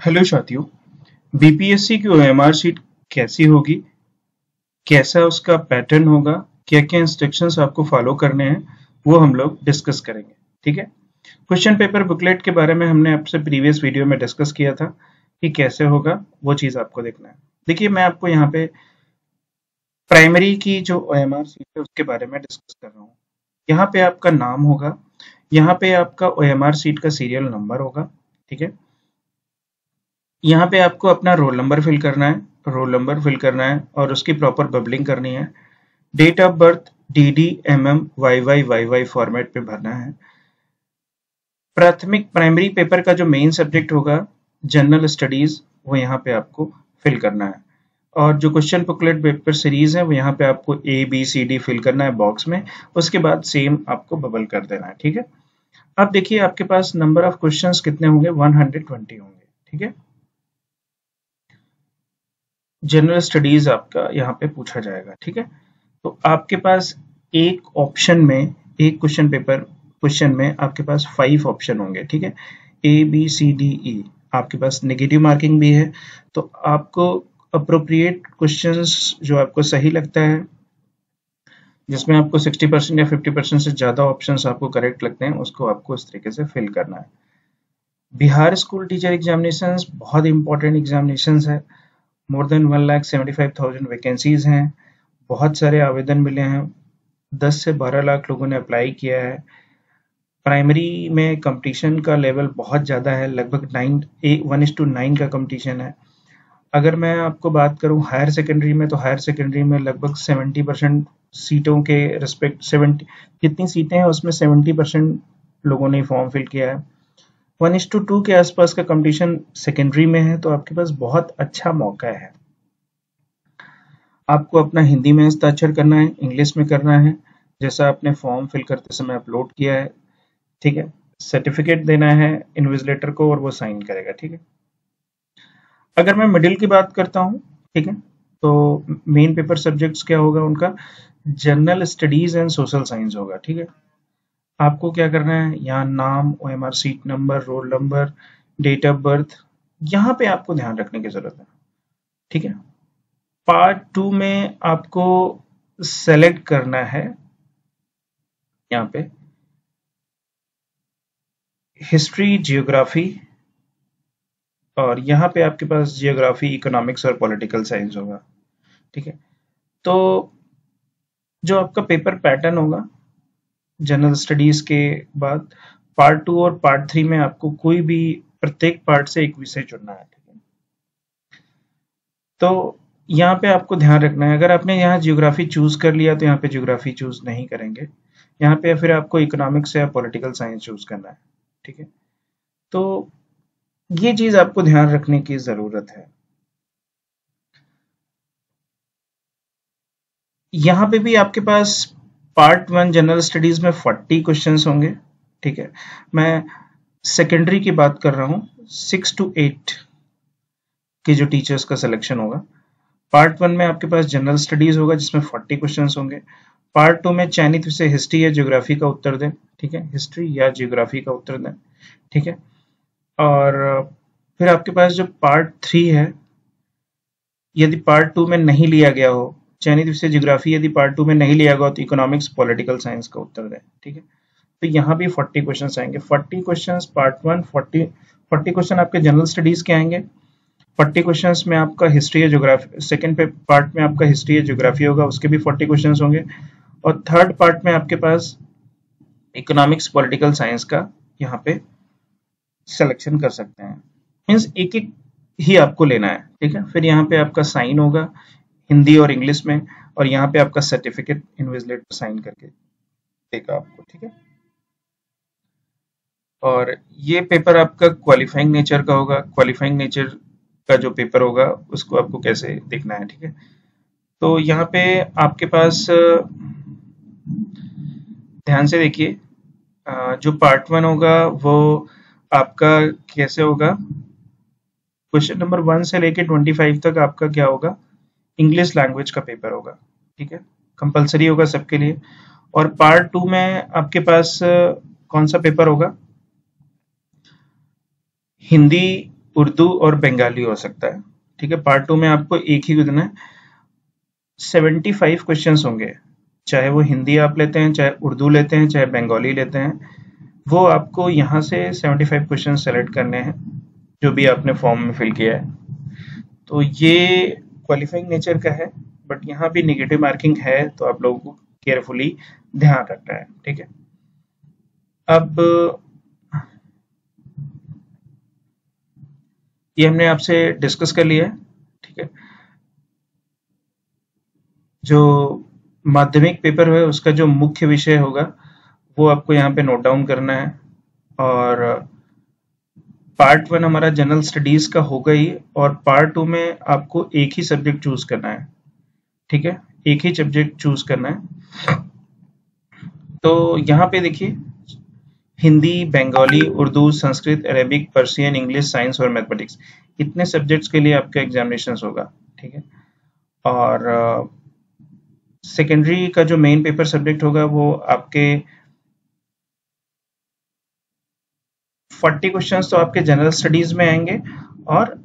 Hello साथियों BPSC की OMR sheet कैसी होगी? कैसा उसका पैटर्न होगा? क्या क्या इंस्ट्रक्शंस आपको फॉलो करने हैं? वो हम लोग डिस्कस करेंगे, ठीक है? क्वेश्चन पेपर बुकलेट के बारे में हमने आपसे प्रीवियस वीडियो में डिस्कस किया था कि कैसे होगा, वो चीज़ आपको देखना है। देखिए, मैं आपको यहाँ पे प्राइमरी की जो ओ सीट है, उसके बारे में डिस्कस कर रहा हूँ। यहाँ पे आपका नाम होगा, यहाँ पे आपका ओ सीट का सीरियल नंबर होगा, ठीक है? यहाँ पे आपको अपना रोल नंबर फिल करना है रोल नंबर फिल करना है और उसकी प्रॉपर बबलिंग करनी है। Date of birth D D M M Y Y Y Y format पे भरना है। प्राथमिक प्राइमरी पेपर का जो मेन सब्जेक्ट होगा जनरल स्टडीज़ वो यहाँ पे आपको फिल करना है। और जो क्वेश्चन बुकलेट पेपर सीरीज़ है, वो यहाँ पे आपको A B C D fill करना है बॉक्स में। उसके बाद सेम आपको बबल कर देना है, ठीक है? अब देखिए, आपके पास नंबर ऑफ़ क्वेश्चंस कितने होंगे? 120 होंगे, ठीक है? जनरल स्टडीज़ आपका यहाँ पे पूछा जाएगा, ठीक है? तो आपके पास एक ऑप्शन में, एक क्वेश्चन पेपर क्वेश्चन में आपके पास फाइव ऑप्शन होंगे, ठीक है? ए बी सी डी ई आपके पास नेगेटिव मार्किंग भी है। तो आपको अप्रोप्रिएट क्वेश्चंस जो आपको सही लगता है, जिसमें आपको 60 परसेंट या 50 परसेंट से ज़्यादा ऑप्शंस आपको करेक्ट लगते हैं, उसको आपको इस तरीके से फिल करना है। बिहार स्कूल टीचर एग्जामिनेशन बहुत इंपॉर्टेंट एग्जामिनेशन है। More than one lakh seventy five thousand vacancies हैं। बहुत सारे आवेदन मिले हैं। दस से बारह लाख लोगों ने अप्लाई किया है। प्राइमरी में कंपटीशन का लेवल बहुत ज़्यादा है। लगभग nine one is to nine का कंपटीशन है। अगर मैं आपको बात करूँ हायर सेकेंडरी में तो हायर सेकेंडरी में लगभग सेवेंटी परसेंट सीटों के रिस्पेक्ट सेवेंटी कितनी सीटें हैं उसमें सेवेंटी परसेंट लोगों ने फॉर्म फिल किया है। वन इज़ टू टू के आसपास का कंपटीशन सेकेंडरी में है तो आपके पास बहुत अच्छा मौका है। आपको अपना हिंदी में हस्ताक्षर करना है, इंग्लिश में करना है, जैसा आपने फॉर्म फिल करते समय अपलोड किया है, ठीक है? सर्टिफिकेट देना है इन्विजिलेटर को और वो साइन करेगा, ठीक है? अगर मैं मिडिल की बात करता हूँ, ठीक है? तो मेन पेपर सब्जेक्ट्स क्या होगा उनका? General studies and social science होगा, ठीक है? आपको क्या करना है? यहाँ नाम O M R sheet number roll number date of birth यहाँ पे आपको ध्यान रखने की ज़रूरत है। ठीक है? पार्ट टू में आपको सेलेक्ट करना है, यहाँ पे हिस्ट्री जियोग्राफी और यहाँ पे आपके पास जियोग्राफी इकोनॉमिक्स और पॉलिटिकल साइंस होगा। ठीक है? तो जो आपका पेपर पैटर्न होगा जनरल स्टडीज़ के बाद पार्ट टू और पार्ट थ्री में आपको कोई भी प्रत्येक पार्ट से एक विषय चुनना है तो यहाँ पे आपको ध्यान रखना है, अगर आपने यहाँ जियोग्राफी चूज़ कर लिया तो यहाँ पे जियोग्राफी चूज़ नहीं करेंगे। यहाँ पे फिर आपको इकोनॉमिक्स या पॉलिटिकल साइंस चूज़ करना है, ठीक है? तो ये चीज़ आपको ध्यान रखने की ज़रूरत है। यहाँ पे भी आपके पास पार्ट वन जनरल स्टडीज़ में फोर्टी क्वेश्चन होंगे, ठीक है। मैं सेकेंडरी की बात कर रहा हूँ सिक्स टू एट के जो टीचर्स का सिलेक्शन होगा। पार्ट वन में आपके पास जनरल स्टडीज़ होगा, जिसमें फोर्टी क्वेश्चन होंगे। पार्ट टू में चयनित विषय हिस्ट्री या जियोग्राफी का उत्तर दें, ठीक है। हिस्ट्री या जियोग्राफी का उत्तर दें, ठीक है। और, फिर आपके पास जो पार्ट थ्री है, यदि पार्ट टू में नहीं लिया गया हो चयनित विषय जियोग्राफी यदि पार्ट टू में नहीं लिया गया तो इकोनॉमिक्स पॉलिटिकल साइंस का उत्तर दें, ठीक है? तो यहाँ भी फोर्टी क्वेश्चन आएँगे। Forty question part one forty forty question आपके जनरल स्टडीज़ के आएँगे। फोर्टी क्वेश्चन में आपका हिस्ट्री या जोग्राफी सेकेंड पार्ट में आपका हिस्ट्री या जोग्राफी होगा, उसके भी फोर्टी क्वेश्चन होंगे। और थर्ड पार्ट में आपके पास इकोनॉमिक्स पॉलिटिकल साइंस का यहाँ पे सिलेक्शन कर सकते हैं। मीन्स एक एक ही आपको लेना है, ठीक है? फिर यहाँ पे आपका साइन होगा। हिंदी और इंग्लिश में, और यहाँ पे आपका सर्टिफिकेट इन्विजिलेटर साइन करके देगा आपको, ठीक है? और ये पेपर आपका क्वालिफाइंग नेचर का होगा क्वालिफाइंग नेचर का जो पेपर होगा, उसको आपको कैसे देखना है, ठीक है? तो यहाँ पे आपके पास, ध्यान से देखिए जो पार्ट वन होगा, वो आपका कैसे होगा? क्वेश्चन नंबर वन से लेके ट्वेंटी फाइव तक आपका क्या होगा? इंग्लिश लैंग्वेज का पेपर होगा, ठीक है? कंपलसरी होगा सबके लिए। और पार्ट टू में आपके पास कौन सा पेपर होगा? हिंदी, उर्दू और बंगाली हो सकता है, ठीक है? पार्ट टू में आपको एक ही देना है। सेवेंटी फाइव क्वेश्चन होंगे। चाहे वो हिंदी आप लेते हैं, चाहे उर्दू लेते हैं, चाहे बंगाली लेते हैं, वो आपको यहाँ से सेवेंटी फाइव क्वेश्चन सेलेक्ट करने हैं, जो भी आपने फॉर्म में फिल किया है। तो ये क्वालिफाइंग नेचर का है बट यहाँ भी निगेटिव मार्किंग है तो आप लोगों को केयरफुली ध्यान रखना है, ठीक है? अब, ये हमने आपसे डिस्कस कर लिया ठीक है? जो माध्यमिक पेपर है, उसका जो मुख्य विषय होगा, वो आपको यहाँ पे नोट डाउन करना है, और पार्ट वन हमारा जनरल स्टडीज़ का होगा ही और पार्ट टू में आपको एक ही सब्जेक्ट चूज़ करना है। ठीक है? एक ही सब्जेक्ट चूज़ करना है। तो यहाँ पे देखिए Hindi Bengali Urdu Sanskrit Arabic Persian English science और मैथमेटिक्स इतने सब्जेक्ट्स के लिए आपका एग्जामिनेशन होगा। ठीक है? और सेकेंडरी uh, का जो मेन पेपर सब्जेक्ट होगा वो आपके 40 क्वेश्चंस तो आपके जनरल स्टडीज़ में आएँगे और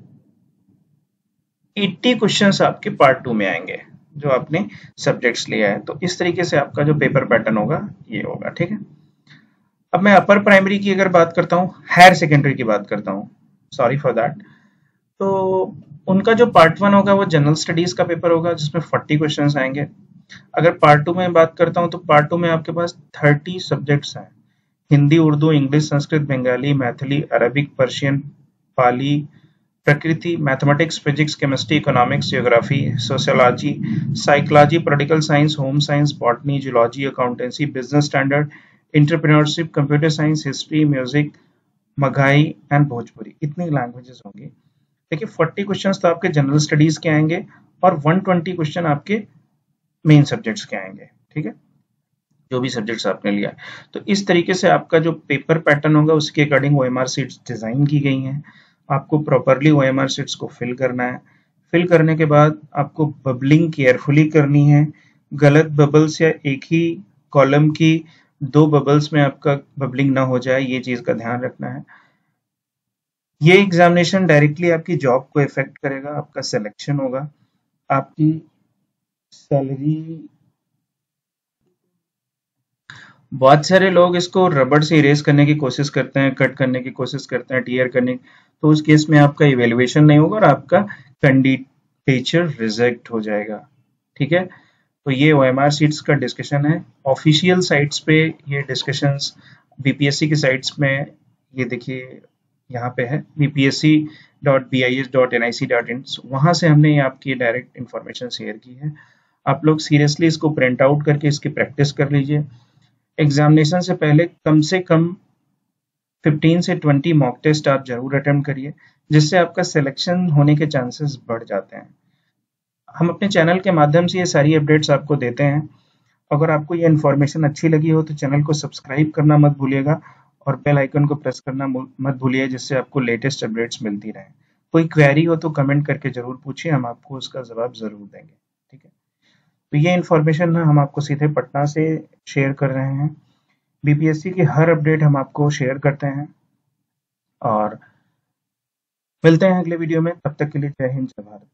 80 क्वेश्चंस आपके पार्ट टू में आएँगे, जो आपने सब्जेक्ट्स लिया है। तो इस तरीके से आपका जो पेपर पैटर्न होगा, ये होगा, ठीक है? अब मैं अपर प्राइमरी की अगर बात करता हूँ हायर सेकेंडरी की बात करता हूँ सॉरी फॉर दैट तो उनका जो पार्ट वन होगा, वो जनरल स्टडीज़ का पेपर होगा, जिसमें फोर्टी क्वेश्चन आएँगे। अगर पार्ट टू में बात करता हूँ तो पार्ट टू में आपके पास थर्टी सब्जेक्ट्स हैं। Hindi, Urdu, English, Sanskrit, Bengali, Maithili, Arabic, Persian, Pali, प्रकृति, mathematics, physics, chemistry, economics, geography, sociology, psychology, political science, home science, botany geology accountancy, business standard entrepreneurship computer science, history, music Magahi and Bhojpuri. इतनी languages होंगी। देखिए forty question तो आपके general studies के आएँगे और one twenty question आपके main subjects के आएँगे। ठीक है? जो भी सब्जेक्ट्स आपने लिया तो इस तरीके से आपका जो पेपर पैटर्न होगा, उसके according O M R sheets design की गई हैं। आपको properly O M R sheets को फिल करना है। फिल करने के बाद आपको बबलिंग केयरफुली करनी है। गलत बबल्स या एक ही कॉलम की दो बबल्स में आपका बबलिंग ना हो जाए, ये चीज़ का ध्यान रखना है। ये एग्जामिनेशन डायरेक्टली आपकी जॉब को इफ़ेक्ट करेगा, आपका सिलेक्शन होगा। आपकी सैलरी बहुत सारे लोग इसको रबड़ से इरेज करने की कोशिश करते हैं कट करने की कोशिश करते हैं टीयर करने तो उस केस में आपका इवेल्युएशन नहीं होगा और आपका कैंडिडेचर रिजेक्ट हो जाएगा। ठीक है? तो ये ओ एम सीट्स का डिस्कशन है। ऑफिशियल साइट्स पे ये डिस्कशंस बीपीएससी की साइट्स में ये देखिए, यहाँ पे है। BPSC dot B I S dot N I C dot in वहाँ से हमने ये आपकी डायरेक्ट इन्फॉर्मेशन शेयर की है। आप लोग सीरियसली इसको प्रिंट आउट करके इसकी प्रैक्टिस कर लीजिए। एग्जामिनेशन से पहले कम से कम 15 से 20 मॉक टेस्ट आप ज़रूर अटेम्प्ट करिए, जिससे आपका सिलेक्शन होने के चांसेस बढ़ जाते हैं। हम अपने चैनल के माध्यम से ये सारी अपडेट्स आपको देते हैं। अगर आपको ये इन्फॉर्मेशन अच्छी लगी हो तो चैनल को सब्सक्राइब करना मत भूलिएगा और बेल आइकन को प्रेस करना मत भूलिए, जिससे आपको लेटेस्ट अपडेट्स मिलती रहे। कोई क्वेरी हो तो कमेंट करके ज़रूर पूछिए, हम आपको उसका जवाब ज़रूर देंगे। तो ये इन्फॉर्मेशन हम आपको सीधे पटना से शेयर कर रहे हैं। बीपीएससी की हर अपडेट हम आपको शेयर करते हैं। और मिलते हैं अगले वीडियो में। तब तक के लिए जय हिंद, जय भारत।